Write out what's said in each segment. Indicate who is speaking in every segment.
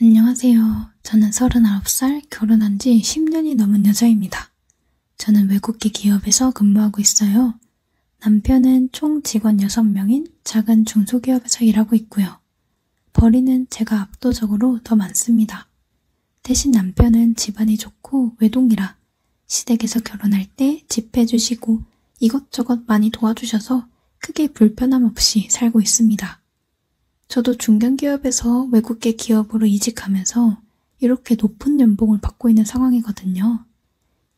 Speaker 1: 안녕하세요. 저는 39살 결혼한 지 10년이 넘은 여자입니다. 저는 외국계 기업에서 근무하고 있어요. 남편은 총 직원 6명인 작은 중소기업에서 일하고 있고요. 벌이는 제가 압도적으로 더 많습니다. 대신 남편은 집안이 좋고 외동이라 시댁에서 결혼할 때 집해주시고 이것저것 많이 도와주셔서 크게 불편함 없이 살고 있습니다. 저도 중견기업에서 외국계 기업으로 이직하면서 이렇게 높은 연봉을 받고 있는 상황이거든요.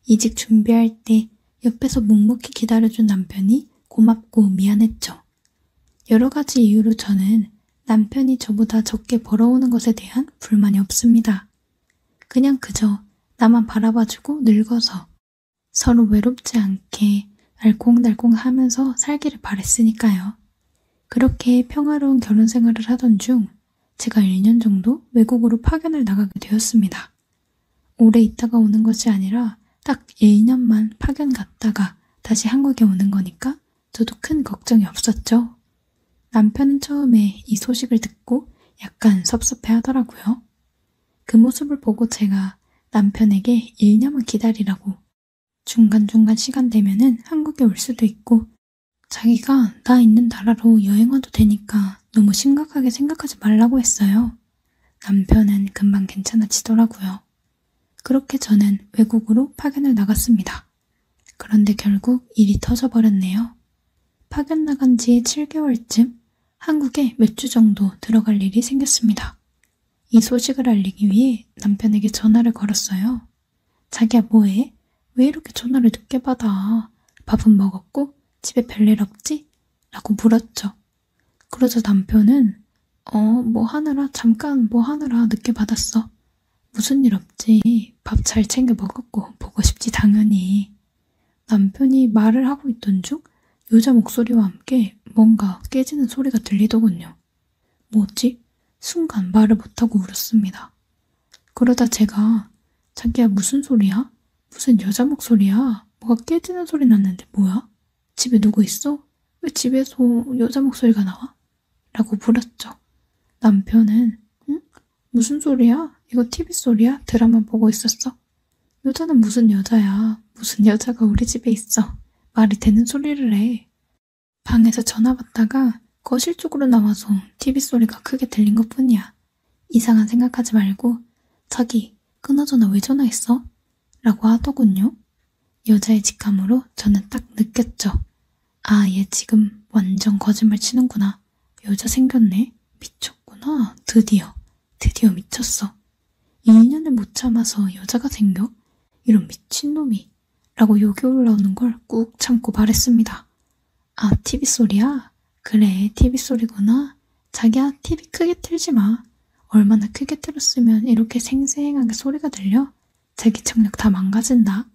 Speaker 1: 이직 준비할 때 옆에서 묵묵히 기다려준 남편이 고맙고 미안했죠. 여러 가지 이유로 저는 남편이 저보다 적게 벌어오는 것에 대한 불만이 없습니다. 그냥 그저 나만 바라봐주고 늙어서 서로 외롭지 않게 알콩달콩 하면서 살기를 바랬으니까요. 그렇게 평화로운 결혼 생활을 하던 중 제가 1년 정도 외국으로 파견을 나가게 되었습니다. 오래 있다가 오는 것이 아니라 딱 1년만 파견 갔다가 다시 한국에 오는 거니까 저도 큰 걱정이 없었죠. 남편은 처음에 이 소식을 듣고 약간 섭섭해 하더라고요. 그 모습을 보고 제가 남편에게 1년만 기다리라고 중간중간 시간 되면은 한국에 올 수도 있고 자기가 나 있는 나라로 여행 와도 되니까 너무 심각하게 생각하지 말라고 했어요. 남편은 금방 괜찮아지더라고요. 그렇게 저는 외국으로 파견을 나갔습니다. 그런데 결국 일이 터져버렸네요. 파견 나간 지 7개월쯤 한국에 몇 주 정도 들어갈 일이 생겼습니다. 이 소식을 알리기 위해 남편에게 전화를 걸었어요. 자기야 뭐해? 왜 이렇게 전화를 늦게 받아? 밥은 먹었고 집에 별일 없지? 라고 물었죠. 그러자 남편은 어, 뭐 하느라 잠깐 뭐 하느라 늦게 받았어. 무슨 일 없지. 밥 잘 챙겨 먹었고 보고 싶지 당연히. 남편이 말을 하고 있던 중 여자 목소리와 함께 뭔가 깨지는 소리가 들리더군요. 뭐지? 순간 말을 못하고 울었습니다. 그러다 제가 자기야 무슨 소리야? 무슨 여자 목소리야? 뭐가 깨지는 소리 났는데 뭐야? 집에 누구 있어? 왜 집에서 여자 목소리가 나와? 라고 물었죠. 남편은 응? 무슨 소리야? 이거 TV 소리야? 드라마 보고 있었어? 여자는 무슨 여자야? 무슨 여자가 우리 집에 있어? 말이 되는 소리를 해. 방에서 전화 받다가 거실 쪽으로 나와서 TV 소리가 크게 들린 것 뿐이야. 이상한 생각하지 말고 자기 끊어전화 왜 전화했어? 라고 하더군요. 여자의 직감으로 저는 딱 느꼈죠. 아, 얘 지금 완전 거짓말 치는구나. 여자 생겼네. 미쳤구나. 드디어. 드디어 미쳤어. 2년을 못 참아서 여자가 생겨? 이런 미친놈이. 라고 욕이 올라오는 걸 꾹 참고 말했습니다. 아, TV 소리야? 그래, TV 소리구나. 자기야, TV 크게 틀지 마. 얼마나 크게 틀었으면 이렇게 생생하게 소리가 들려? 자기 청력 다 망가진다.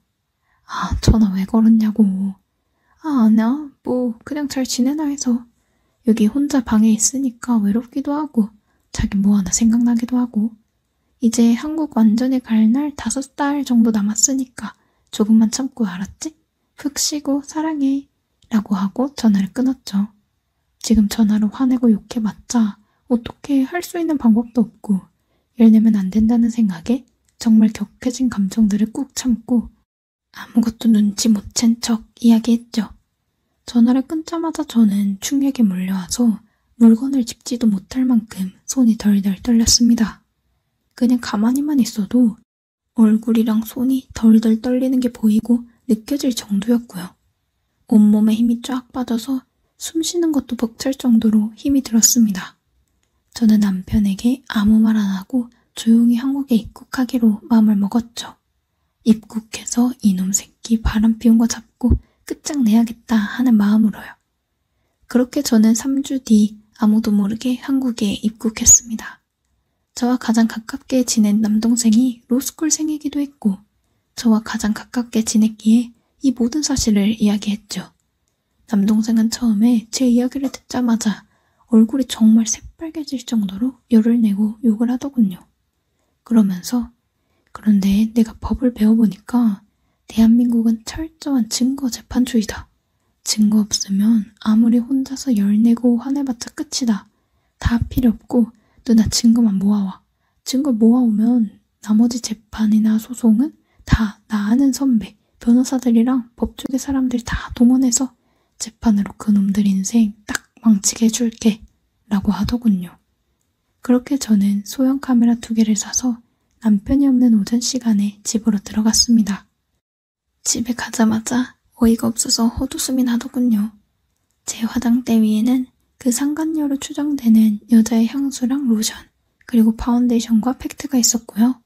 Speaker 1: 아, 전화 왜 걸었냐고. 아, 아니야. 뭐, 그냥 잘 지내나 해서. 여기 혼자 방에 있으니까 외롭기도 하고, 자기 뭐 하나 생각나기도 하고. 이제 한국 완전히 갈 날 다섯 달 정도 남았으니까 조금만 참고 알았지? 푹 쉬고 사랑해. 라고 하고 전화를 끊었죠. 지금 전화로 화내고 욕해봤자 어떻게 할 수 있는 방법도 없고 일 내면 안 된다는 생각에 정말 격해진 감정들을 꾹 참고 아무것도 눈치 못 챈 척 이야기했죠. 전화를 끊자마자 저는 충격에 몰려와서 물건을 집지도 못할 만큼 손이 덜덜 떨렸습니다. 그냥 가만히만 있어도 얼굴이랑 손이 덜덜 떨리는 게 보이고 느껴질 정도였고요. 온몸에 힘이 쫙 빠져서 숨 쉬는 것도 벅찰 정도로 힘이 들었습니다. 저는 남편에게 아무 말 안 하고 조용히 한국에 입국하기로 마음을 먹었죠. 입국해서 이놈 새끼 바람 피운 거 잡고 끝장내야겠다 하는 마음으로요. 그렇게 저는 3주 뒤 아무도 모르게 한국에 입국했습니다. 저와 가장 가깝게 지낸 남동생이 로스쿨 생이기도 했고, 저와 가장 가깝게 지냈기에 이 모든 사실을 이야기했죠. 남동생은 처음에 제 이야기를 듣자마자 얼굴이 정말 새빨개질 정도로 열을 내고 욕을 하더군요. 그러면서 그런데 내가 법을 배워보니까 대한민국은 철저한 증거 재판주의다. 증거 없으면 아무리 혼자서 열내고 화내봤자 끝이다. 다 필요 없고 누나 증거만 모아와. 증거 모아오면 나머지 재판이나 소송은 다 나 아는 선배, 변호사들이랑 법조계 사람들 다 동원해서 재판으로 그놈들 인생 딱 망치게 해줄게 라고 하더군요. 그렇게 저는 소형 카메라 두 개를 사서 남편이 없는 오전 시간에 집으로 들어갔습니다. 집에 가자마자 어이가 없어서 헛웃음이 나더군요. 제 화장대 위에는 그 상간녀로 추정되는 여자의 향수랑 로션, 그리고 파운데이션과 팩트가 있었고요.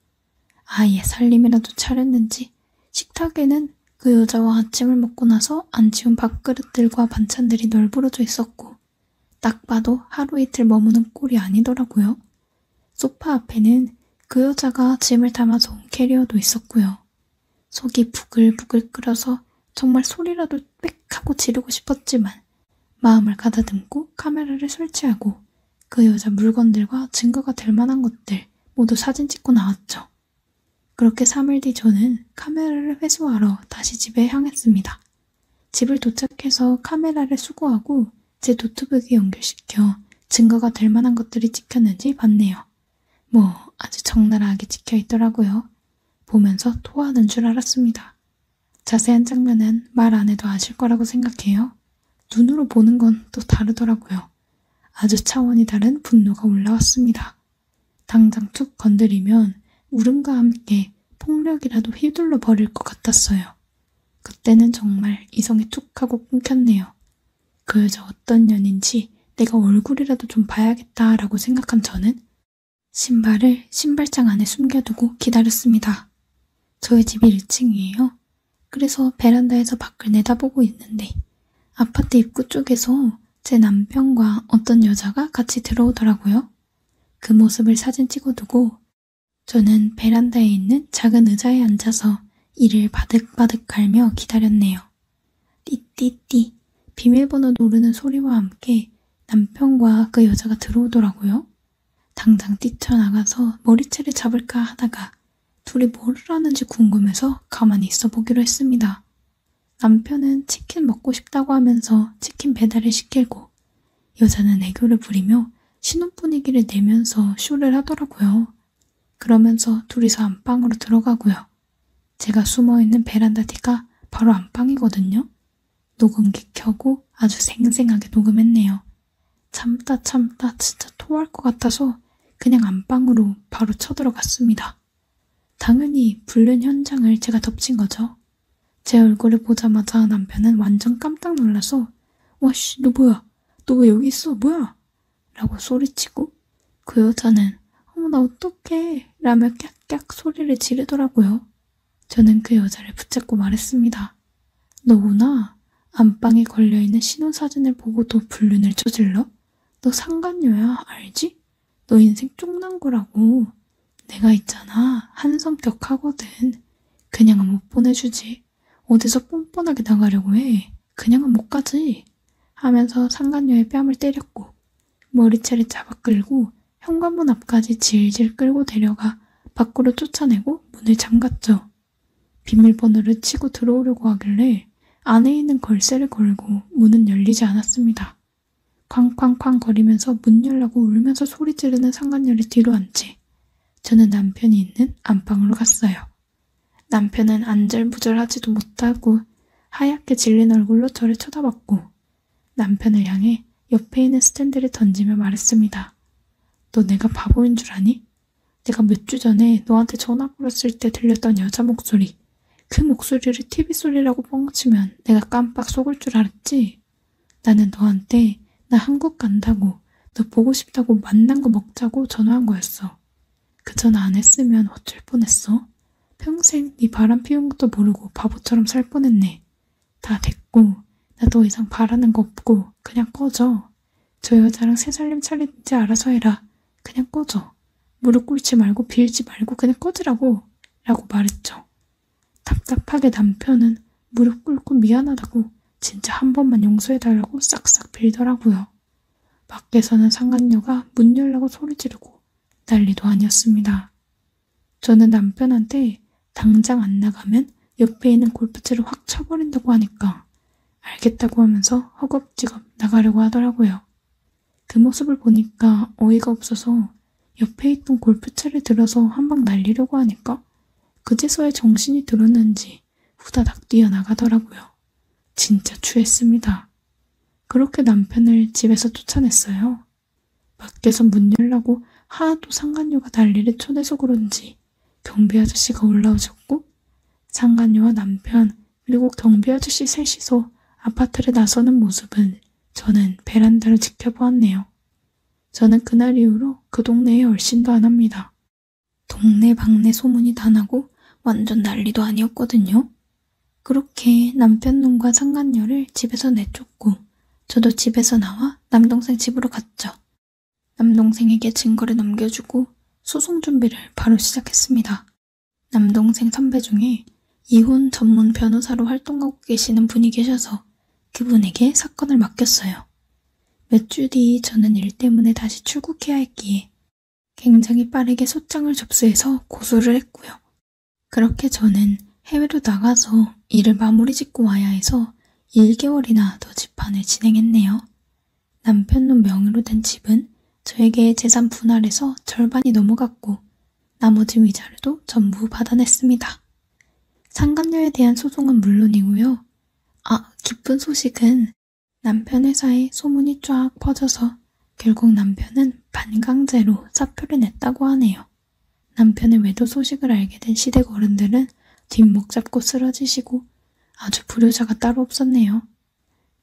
Speaker 1: 아예 살림이라도 차렸는지 식탁에는 그 여자와 아침을 먹고 나서 안 치운 밥그릇들과 반찬들이 널브러져 있었고 딱 봐도 하루 이틀 머무는 꼴이 아니더라고요. 소파 앞에는 그 여자가 짐을 담아서 온 캐리어도 있었고요. 속이 부글부글 끓어서 정말 소리라도 빽 하고 지르고 싶었지만 마음을 가다듬고 카메라를 설치하고 그 여자 물건들과 증거가 될 만한 것들 모두 사진 찍고 나왔죠. 그렇게 3일 뒤 저는 카메라를 회수하러 다시 집에 향했습니다. 집을 도착해서 카메라를 수거하고 제 노트북에 연결시켜 증거가 될 만한 것들이 찍혔는지 봤네요. 뭐 아주 적나라하게 찍혀 있더라고요. 보면서 토하는 줄 알았습니다. 자세한 장면은 말 안 해도 아실 거라고 생각해요. 눈으로 보는 건 또 다르더라고요. 아주 차원이 다른 분노가 올라왔습니다. 당장 툭 건드리면 울음과 함께 폭력이라도 휘둘러 버릴 것 같았어요. 그때는 정말 이성이 툭 하고 끊겼네요. 그 여자 어떤 년인지 내가 얼굴이라도 좀 봐야겠다라고 생각한 저는 신발을 신발장 안에 숨겨두고 기다렸습니다. 저희 집이 1층이에요. 그래서 베란다에서 밖을 내다보고 있는데 아파트 입구 쪽에서 제 남편과 어떤 여자가 같이 들어오더라고요. 그 모습을 사진 찍어 두고 저는 베란다에 있는 작은 의자에 앉아서 이를 바득바득 갈며 기다렸네요. 띠띠띠 비밀번호 누르는 소리와 함께 남편과 그 여자가 들어오더라고요. 당장 뛰쳐나가서 머리채를 잡을까 하다가 둘이 뭐를 하는지 궁금해서 가만히 있어 보기로 했습니다. 남편은 치킨 먹고 싶다고 하면서 치킨 배달을 시키고 여자는 애교를 부리며 신혼 분위기를 내면서 쇼를 하더라고요. 그러면서 둘이서 안방으로 들어가고요. 제가 숨어있는 베란다 뒤가 바로 안방이거든요. 녹음기 켜고 아주 생생하게 녹음했네요. 참다 참다 진짜 토할 것 같아서 그냥 안방으로 바로 쳐들어갔습니다. 당연히 불륜 현장을 제가 덮친 거죠. 제 얼굴을 보자마자 남편은 완전 깜짝 놀라서 와씨 너 뭐야? 너 왜 여기 있어? 뭐야? 라고 소리치고 그 여자는 어머 나 어떡해 라며 깍깍 소리를 지르더라고요. 저는 그 여자를 붙잡고 말했습니다. 너구나 안방에 걸려있는 신혼사진을 보고도 불륜을 저질러? 너 상간녀야 알지? 너 인생 쪽난 거라고 내가 있잖아 한 성격하거든 그냥은 못 보내주지 어디서 뻔뻔하게 나가려고 해 그냥은 못 가지 하면서 상간녀의 뺨을 때렸고 머리채를 잡아 끌고 현관문 앞까지 질질 끌고 데려가 밖으로 쫓아내고 문을 잠갔죠. 비밀번호를 치고 들어오려고 하길래 안에 있는 걸쇠를 걸고 문은 열리지 않았습니다. 쾅쾅쾅 거리면서 문 열라고 울면서 소리 지르는 상간녀를 뒤로 앉지. 저는 남편이 있는 안방으로 갔어요. 남편은 안절부절하지도 못하고 하얗게 질린 얼굴로 저를 쳐다봤고 남편을 향해 옆에 있는 스탠드를 던지며 말했습니다. 너 내가 바보인 줄 아니? 내가 몇 주 전에 너한테 전화 걸었을 때 들렸던 여자 목소리 그 목소리를 TV 소리라고 뻥치면 내가 깜빡 속을 줄 알았지? 나는 너한테 나 한국 간다고 너 보고 싶다고 만난 거 먹자고 전화한 거였어. 그 전화 안 했으면 어쩔 뻔했어? 평생 네 바람 피운 것도 모르고 바보처럼 살 뻔했네. 다 됐고 나더 이상 바라는 거 없고 그냥 꺼져. 저 여자랑 새 살림 차리든지 알아서 해라. 그냥 꺼져. 무릎 꿇지 말고 빌지 말고 그냥 꺼지라고 라고 말했죠. 답답하게 남편은 무릎 꿇고 미안하다고 진짜 한 번만 용서해달라고 싹싹 빌더라고요. 밖에서는 상간녀가 문 열라고 소리 지르고 난리도 아니었습니다. 저는 남편한테 당장 안 나가면 옆에 있는 골프채를 확 쳐버린다고 하니까 알겠다고 하면서 허겁지겁 나가려고 하더라고요. 그 모습을 보니까 어이가 없어서 옆에 있던 골프채를 들어서 한 방 날리려고 하니까 그제서야 정신이 들었는지 후다닥 뛰어나가더라고요. 진짜 추했습니다. 그렇게 남편을 집에서 쫓아냈어요. 밖에서 문 열라고 하도 상간녀가 난리를 쳐내서 그런지 경비 아저씨가 올라오셨고 상간녀와 남편 그리고 경비 아저씨 셋이서 아파트를 나서는 모습은 저는 베란다를 지켜보았네요. 저는 그날 이후로 그 동네에 얼씬도 안 합니다. 동네 방네 소문이 다 나고 완전 난리도 아니었거든요. 그렇게 남편 놈과 상간녀를 집에서 내쫓고 저도 집에서 나와 남동생 집으로 갔죠. 남동생에게 증거를 넘겨주고 소송 준비를 바로 시작했습니다. 남동생 선배 중에 이혼 전문 변호사로 활동하고 계시는 분이 계셔서 그분에게 사건을 맡겼어요. 몇 주 뒤 저는 일 때문에 다시 출국해야 했기에 굉장히 빠르게 소장을 접수해서 고소를 했고요. 그렇게 저는 해외로 나가서 일을 마무리 짓고 와야 해서 1개월이나 더 집안을 진행했네요. 남편 놈 명의로 된 집은 저에게 재산 분할해서 절반이 넘어갔고 나머지 위자료도 전부 받아냈습니다. 상간녀에 대한 소송은 물론이고요. 아, 기쁜 소식은 남편 회사에 소문이 쫙 퍼져서 결국 남편은 반강제로 사표를 냈다고 하네요. 남편의 외도 소식을 알게 된 시댁 어른들은 뒷목 잡고 쓰러지시고 아주 불효자가 따로 없었네요.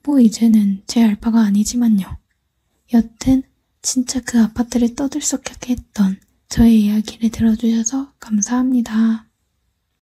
Speaker 1: 뭐 이제는 제 알바가 아니지만요. 여튼 진짜 그 아파트를 떠들썩하게 했던 저의 이야기를 들어주셔서 감사합니다.